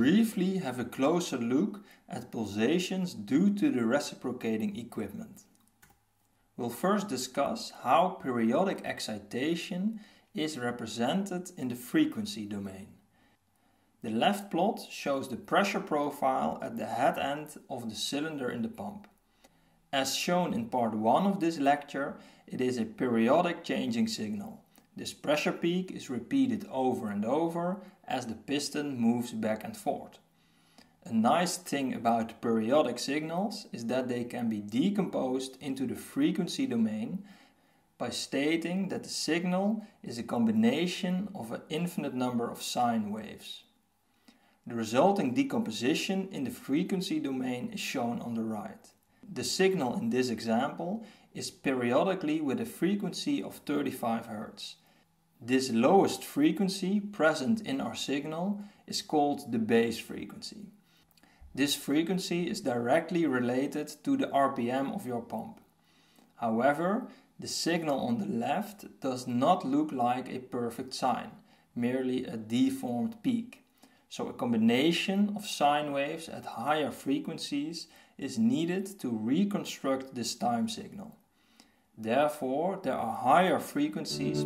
briefly have a closer look at pulsations due to the reciprocating equipment. We'll first discuss how periodic excitation is represented in the frequency domain. The left plot shows the pressure profile at the head end of the cylinder in the pump. As shown in part 1 of this lecture, it is a periodic changing signal. This pressure peak is repeated over and over as the piston moves back and forth. A nice thing about periodic signals is that they can be decomposed into the frequency domain by stating that the signal is a combination of an infinite number of sine waves. The resulting decomposition in the frequency domain is shown on the right. The signal in this example is periodically with a frequency of 35 Hz. This lowest frequency present in our signal is called the base frequency. This frequency is directly related to the RPM of your pump. However, the signal on the left does not look like a perfect sine, merely a deformed peak. So a combination of sine waves at higher frequencies is needed to reconstruct this time signal. Therefore, there are higher frequencies